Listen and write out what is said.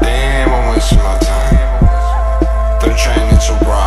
Damn, I'm wasting my time. They're trying to rob.